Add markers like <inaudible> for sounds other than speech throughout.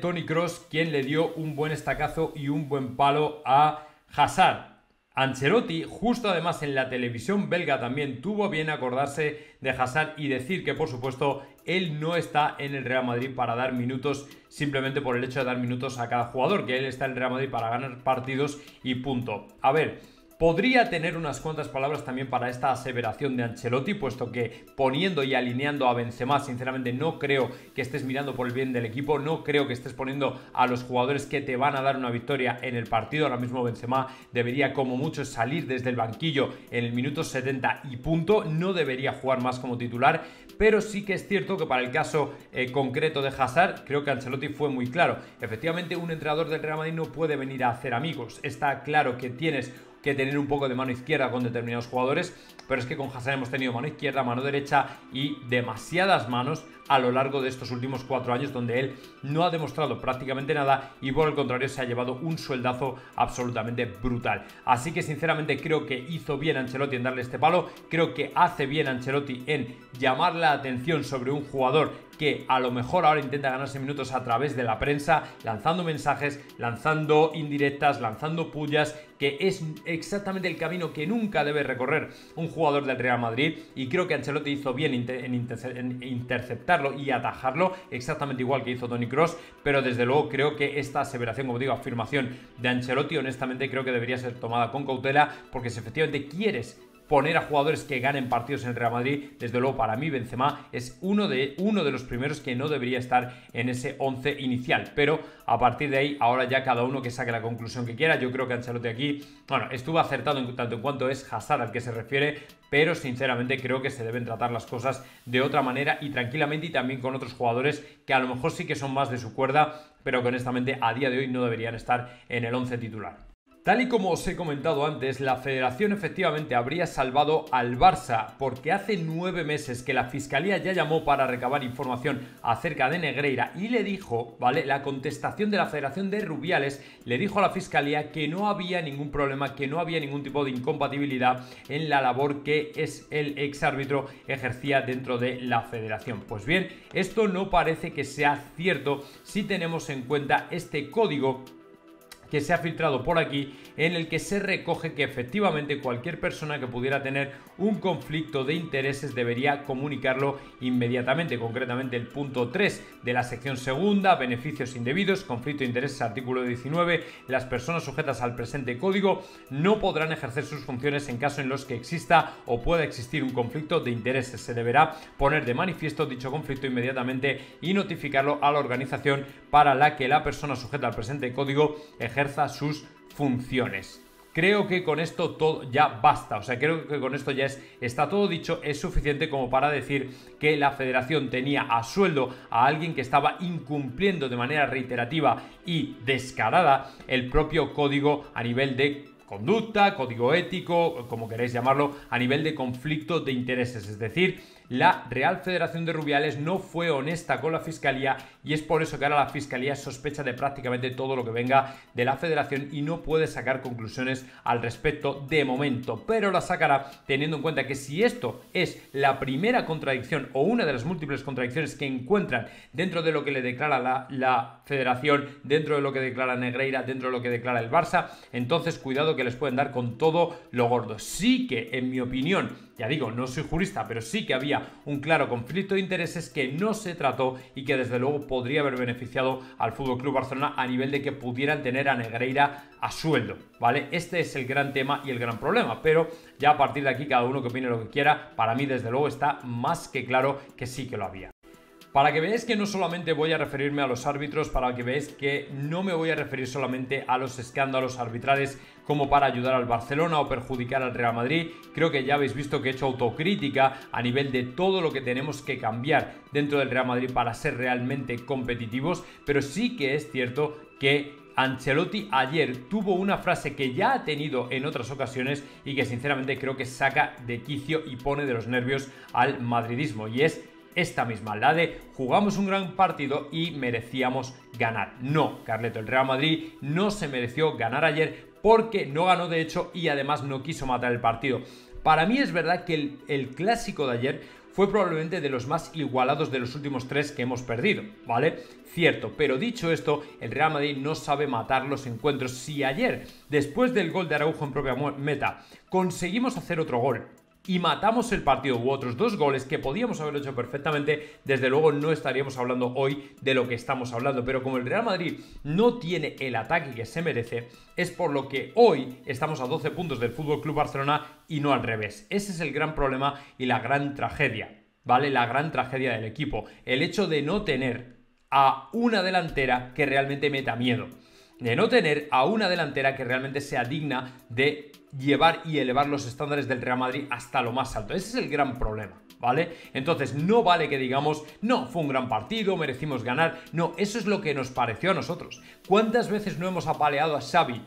Tony Cross quien le dio un buen estacazo y un buen palo a Hazard. Ancelotti, justo además en la televisión belga también tuvo bien acordarse de Hazard y decir que por supuesto él no está en el Real Madrid para dar minutos simplemente por el hecho de dar minutos a cada jugador, que él está en el Real Madrid para ganar partidos y punto. A ver, Podría tener unas cuantas palabras también para esta aseveración de Ancelotti, puesto que poniendo y alineando a Benzema, sinceramente no creo que estés mirando por el bien del equipo, no creo que estés poniendo a los jugadores que te van a dar una victoria en el partido. Ahora mismo Benzema debería como mucho salir desde el banquillo en el minuto 70 y punto, no debería jugar más como titular, pero sí que es cierto que para el caso eh, concreto de Hazard, creo que Ancelotti fue muy claro. Efectivamente, un entrenador del Real Madrid no puede venir a hacer amigos. Está claro que tienes que tener un poco de mano izquierda con determinados jugadores, pero es que con Hassan hemos tenido mano izquierda, mano derecha y demasiadas manos a lo largo de estos últimos cuatro años donde él no ha demostrado prácticamente nada y por el contrario se ha llevado un sueldazo absolutamente brutal. Así que sinceramente creo que hizo bien Ancelotti en darle este palo, creo que hace bien Ancelotti en llamar la atención sobre un jugador que a lo mejor ahora intenta ganarse minutos a través de la prensa, lanzando mensajes, lanzando indirectas, lanzando pullas, que es exactamente el camino que nunca debe recorrer un jugador del Real Madrid. Y creo que Ancelotti hizo bien en, interceptarlo y atajarlo, exactamente igual que hizo Tony Cross, pero desde luego creo que esta aseveración, como digo, afirmación de Ancelotti, honestamente creo que debería ser tomada con cautela porque si efectivamente quieres poner a jugadores que ganen partidos en el Real Madrid. Desde luego, para mí, Benzema es uno de, uno de los primeros que no debería estar en ese 11 inicial. Pero a partir de ahí, ahora ya cada uno que saque la conclusión que quiera. Yo creo que Ancelotti aquí, bueno, estuvo acertado en tanto en cuanto es Hazard al que se refiere, pero sinceramente creo que se deben tratar las cosas de otra manera y tranquilamente y también con otros jugadores que a lo mejor sí que son más de su cuerda, pero que honestamente a día de hoy no deberían estar en el 11 titular. Tal y como os he comentado antes, la federación efectivamente habría salvado al Barça porque hace nueve meses que la fiscalía ya llamó para recabar información acerca de Negreira y le dijo, ¿vale? La contestación de la federación de Rubiales le dijo a la fiscalía que no había ningún problema, que no había ningún tipo de incompatibilidad en la labor que es el exárbitro ejercía dentro de la federación. Pues bien, esto no parece que sea cierto si tenemos en cuenta este código que se ha filtrado por aquí en el que se recoge que efectivamente cualquier persona que pudiera tener un conflicto de intereses debería comunicarlo inmediatamente. Concretamente el punto 3 de la sección segunda, beneficios indebidos, conflicto de intereses, artículo 19, las personas sujetas al presente código no podrán ejercer sus funciones en caso en los que exista o pueda existir un conflicto de intereses. Se deberá poner de manifiesto dicho conflicto inmediatamente y notificarlo a la organización para la que la persona sujeta al presente código ejerza sus funciones. Creo que con esto todo ya basta, o sea, creo que con esto ya es, está todo dicho, es suficiente como para decir que la federación tenía a sueldo a alguien que estaba incumpliendo de manera reiterativa y descarada el propio código a nivel de conducta, código ético, como queréis llamarlo, a nivel de conflicto de intereses, es decir, la Real Federación de Rubiales no fue honesta con la Fiscalía y es por eso que ahora la Fiscalía sospecha de prácticamente todo lo que venga de la Federación y no puede sacar conclusiones al respecto de momento, pero la sacará teniendo en cuenta que si esto es la primera contradicción o una de las múltiples contradicciones que encuentran dentro de lo que le declara la, la Federación, dentro de lo que declara Negreira, dentro de lo que declara el Barça, entonces cuidado que les pueden dar con todo lo gordo. Sí que, en mi opinión, ya digo, no soy jurista, pero sí que había un claro conflicto de intereses que no se trató y que desde luego podría haber beneficiado al Fútbol Club Barcelona a nivel de que pudieran tener a Negreira a sueldo, ¿vale? Este es el gran tema y el gran problema, pero ya a partir de aquí cada uno que opine lo que quiera, para mí desde luego está más que claro que sí que lo había. Para que veáis que no solamente voy a referirme a los árbitros, para que veáis que no me voy a referir solamente a los escándalos arbitrales como para ayudar al Barcelona o perjudicar al Real Madrid, creo que ya habéis visto que he hecho autocrítica a nivel de todo lo que tenemos que cambiar dentro del Real Madrid para ser realmente competitivos, pero sí que es cierto que Ancelotti ayer tuvo una frase que ya ha tenido en otras ocasiones y que sinceramente creo que saca de quicio y pone de los nervios al madridismo y es esta misma, la de jugamos un gran partido y merecíamos ganar. No, Carleto, el Real Madrid no se mereció ganar ayer porque no ganó de hecho y además no quiso matar el partido. Para mí es verdad que el, clásico de ayer fue probablemente de los más igualados de los últimos tres que hemos perdido, ¿vale? Cierto, pero dicho esto, el Real Madrid no sabe matar los encuentros. Si ayer, después del gol de Araujo en propia meta, conseguimos hacer otro gol, y matamos el partido u otros dos goles que podíamos haber hecho perfectamente, desde luego no estaríamos hablando hoy de lo que estamos hablando. Pero como el Real Madrid no tiene el ataque que se merece, es por lo que hoy estamos a 12 puntos del Fútbol Club Barcelona y no al revés. Ese es el gran problema y la gran tragedia. ¿Vale? La gran tragedia del equipo. El hecho de no tener a una delantera que realmente meta miedo de no tener a una delantera que realmente sea digna de llevar y elevar los estándares del Real Madrid hasta lo más alto. Ese es el gran problema, ¿vale? Entonces, no vale que digamos, no, fue un gran partido, merecimos ganar. No, eso es lo que nos pareció a nosotros. ¿Cuántas veces no hemos apaleado a Xavi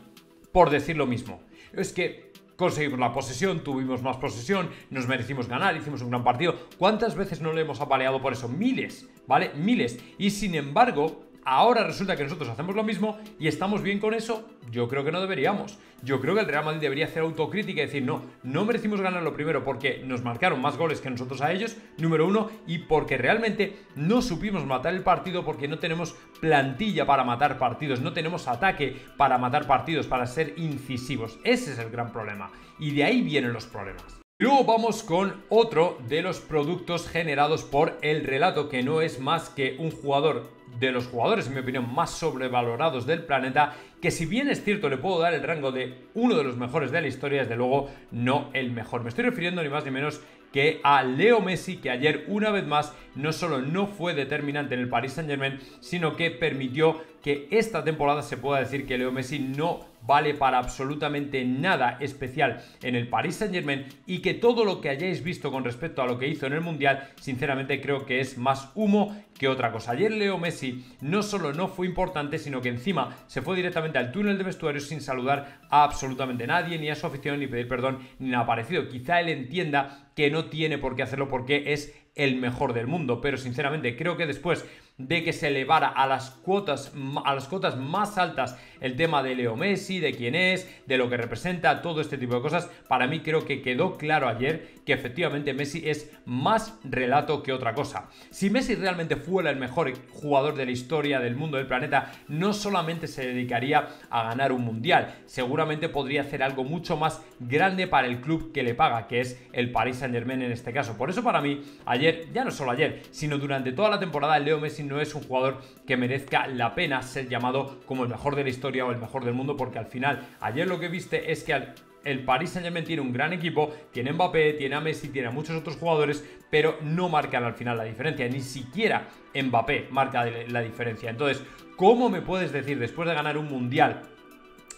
por decir lo mismo? Es que conseguimos la posesión, tuvimos más posesión, nos merecimos ganar, hicimos un gran partido. ¿Cuántas veces no le hemos apaleado por eso? Miles, ¿vale? Miles. Y sin embargo, Ahora resulta que nosotros hacemos lo mismo y estamos bien con eso. Yo creo que no deberíamos. Yo creo que el Real Madrid debería hacer autocrítica y decir, no, no merecimos ganar lo primero porque nos marcaron más goles que nosotros a ellos, número uno, y porque realmente no supimos matar el partido porque no tenemos plantilla para matar partidos, no tenemos ataque para matar partidos, para ser incisivos. Ese es el gran problema. Y de ahí vienen los problemas. Luego vamos con otro de los productos generados por el relato, que no es más que un jugador de los jugadores, en mi opinión, más sobrevalorados del planeta, que si bien es cierto le puedo dar el rango de uno de los mejores de la historia, desde luego no el mejor. Me estoy refiriendo ni más ni menos que a Leo Messi, que ayer una vez más no solo no fue determinante en el Paris Saint Germain, sino que permitió que esta temporada se pueda decir que Leo Messi no vale para absolutamente nada especial en el Paris Saint Germain y que todo lo que hayáis visto con respecto a lo que hizo en el Mundial, sinceramente creo que es más humo que otra cosa. Ayer Leo Messi no solo no fue importante, sino que encima se fue directamente al túnel de vestuarios sin saludar a absolutamente nadie, ni a su afición, ni pedir perdón, ni nada parecido. Quizá él entienda que no tiene por qué hacerlo porque es el mejor del mundo, pero sinceramente creo que después de que se elevara a las cuotas a las cuotas más altas el tema de Leo Messi, de quién es, de lo que representa, todo este tipo de cosas, para mí creo que quedó claro ayer que efectivamente Messi es más relato que otra cosa. Si Messi realmente fuera el mejor jugador de la historia del mundo del planeta, no solamente se dedicaría a ganar un mundial, seguramente podría hacer algo mucho más grande para el club que le paga, que es el Paris Saint-Germain en este caso. Por eso para mí ayer, ya no solo ayer, sino durante toda la temporada Leo Messi no es un jugador que merezca la pena ser llamado como el mejor de la historia o el mejor del mundo, porque al final, ayer lo que viste es que el Paris Saint Germain tiene un gran equipo, tiene Mbappé, tiene a Messi, tiene a muchos otros jugadores, pero no marcan al final la diferencia, ni siquiera Mbappé marca la diferencia. Entonces, ¿cómo me puedes decir después de ganar un mundial?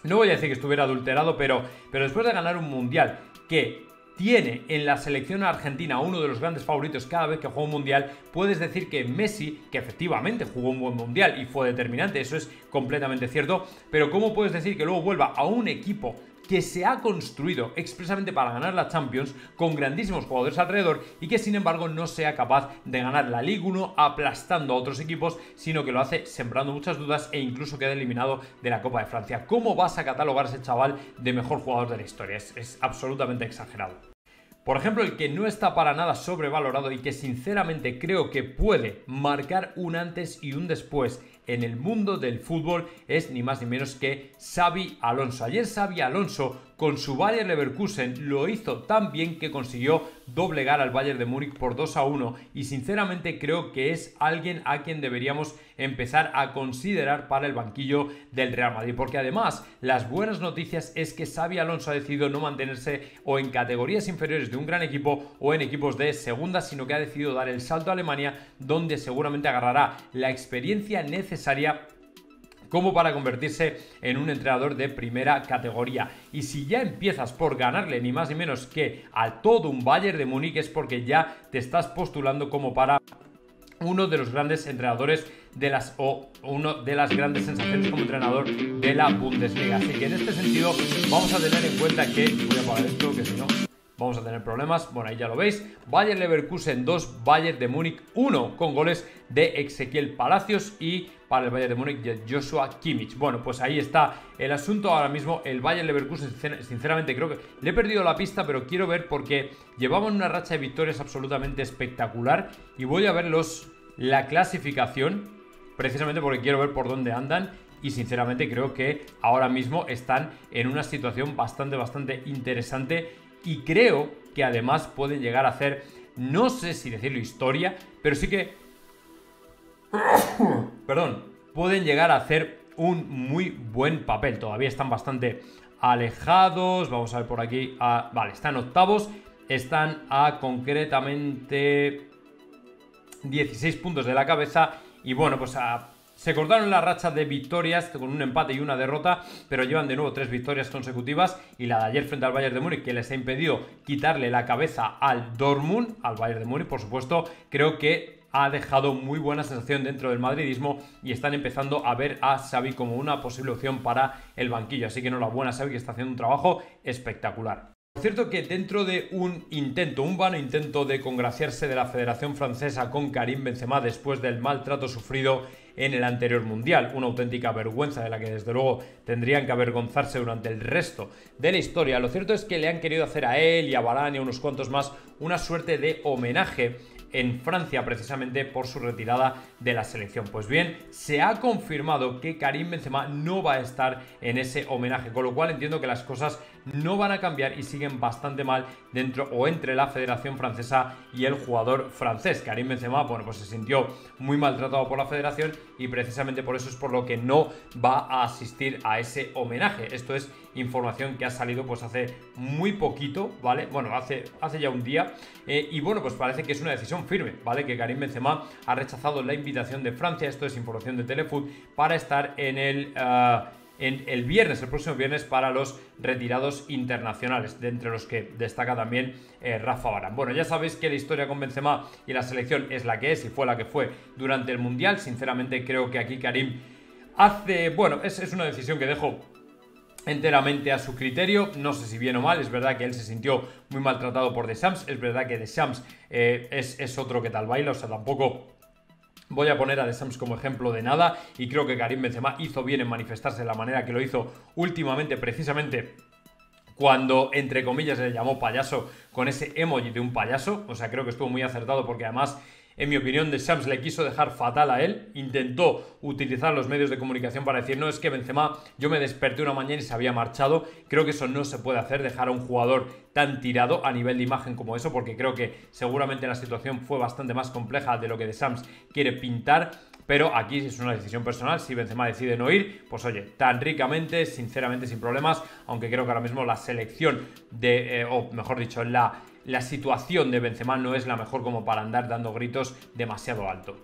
No voy a decir que estuviera adulterado, pero, pero después de ganar un mundial que tiene en la selección argentina uno de los grandes favoritos cada vez que juega un mundial, puedes decir que Messi, que efectivamente jugó un buen mundial y fue determinante, eso es completamente cierto, pero ¿cómo puedes decir que luego vuelva a un equipo que se ha construido expresamente para ganar la Champions con grandísimos jugadores alrededor y que sin embargo no sea capaz de ganar la Liga 1 aplastando a otros equipos, sino que lo hace sembrando muchas dudas e incluso queda eliminado de la Copa de Francia. ¿Cómo vas a catalogar a ese chaval de mejor jugador de la historia? Es, es absolutamente exagerado. Por ejemplo, el que no está para nada sobrevalorado y que sinceramente creo que puede marcar un antes y un después en el mundo del fútbol es ni más ni menos que Xavi Alonso. Ayer Xavi Alonso con su Bayer Leverkusen lo hizo tan bien que consiguió doblegar al Bayern de Múnich por 2 a 1 y sinceramente creo que es alguien a quien deberíamos empezar a considerar para el banquillo del Real Madrid. Porque además las buenas noticias es que Xavi Alonso ha decidido no mantenerse o en categorías inferiores de un gran equipo o en equipos de segunda sino que ha decidido dar el salto a Alemania donde seguramente agarrará la experiencia necesaria como para convertirse en un entrenador de primera categoría. Y si ya empiezas por ganarle ni más ni menos que a todo un Bayern de Múnich es porque ya te estás postulando como para uno de los grandes entrenadores de las o uno de las grandes sensaciones como entrenador de la Bundesliga. Así que en este sentido vamos a tener en cuenta que voy a apagar esto que si no vamos a tener problemas. Bueno, ahí ya lo veis. Bayern Leverkusen 2, Bayern de Múnich 1 con goles de Ezequiel Palacios y para el Bayern de Múnich de Joshua Kimmich. Bueno, pues ahí está el asunto ahora mismo. El Bayern Leverkusen, sinceramente, creo que le he perdido la pista, pero quiero ver porque llevaban una racha de victorias absolutamente espectacular y voy a ver los, la clasificación, precisamente porque quiero ver por dónde andan y sinceramente creo que ahora mismo están en una situación bastante, bastante interesante y creo que además pueden llegar a hacer, no sé si decirlo historia, pero sí que, <coughs> perdón, pueden llegar a hacer un muy buen papel. Todavía están bastante alejados, vamos a ver por aquí, vale, están octavos, están a concretamente 16 puntos de la cabeza y bueno, pues a se cortaron la racha de victorias con un empate y una derrota, pero llevan de nuevo tres victorias consecutivas y la de ayer frente al Bayern de Múnich que les ha impedido quitarle la cabeza al Dortmund, al Bayern de Múnich, por supuesto, creo que ha dejado muy buena sensación dentro del madridismo y están empezando a ver a Xavi como una posible opción para el banquillo. Así que enhorabuena Xavi que está haciendo un trabajo espectacular. Por cierto que dentro de un intento, un vano intento de congraciarse de la Federación Francesa con Karim Benzema después del maltrato sufrido en el anterior Mundial, una auténtica vergüenza de la que desde luego tendrían que avergonzarse durante el resto de la historia, lo cierto es que le han querido hacer a él y a Varane y a unos cuantos más una suerte de homenaje en Francia precisamente por su retirada de la selección. Pues bien, se ha confirmado que Karim Benzema no va a estar en ese homenaje, con lo cual entiendo que las cosas no van a cambiar y siguen bastante mal dentro o entre la Federación Francesa y el jugador francés. Karim Benzema, bueno, pues se sintió muy maltratado por la Federación y precisamente por eso es por lo que no va a asistir a ese homenaje. Esto es información que ha salido pues hace muy poquito, ¿vale? Bueno, hace, hace ya un día eh, y bueno, pues parece que es una decisión firme, ¿vale? Que Karim Benzema ha rechazado la invitación de Francia, esto es información de Telefoot, para estar en el... Eh, en el viernes, el próximo viernes, para los retirados internacionales, de entre los que destaca también eh, Rafa Barán. Bueno, ya sabéis que la historia con Benzema y la selección es la que es y fue la que fue durante el Mundial. Sinceramente creo que aquí Karim hace, bueno, es, es una decisión que dejo enteramente a su criterio, no sé si bien o mal, es verdad que él se sintió muy maltratado por Deschamps, es verdad que Deschamps eh, es, es otro que tal baila, o sea, tampoco Voy a poner a The como ejemplo de nada y creo que Karim Benzema hizo bien en manifestarse de la manera que lo hizo últimamente, precisamente cuando, entre comillas, se le llamó payaso con ese emoji de un payaso. O sea, creo que estuvo muy acertado porque además en mi opinión, de Shams le quiso dejar fatal a él. Intentó utilizar los medios de comunicación para decir, no, es que Benzema, yo me desperté una mañana y se había marchado. Creo que eso no se puede hacer, dejar a un jugador tan tirado a nivel de imagen como eso, porque creo que seguramente la situación fue bastante más compleja de lo que de Shams quiere pintar. Pero aquí es una decisión personal. Si Benzema decide no ir, pues oye, tan ricamente, sinceramente, sin problemas. Aunque creo que ahora mismo la selección de, eh, o mejor dicho, la la situación de Benzema no es la mejor como para andar dando gritos demasiado alto.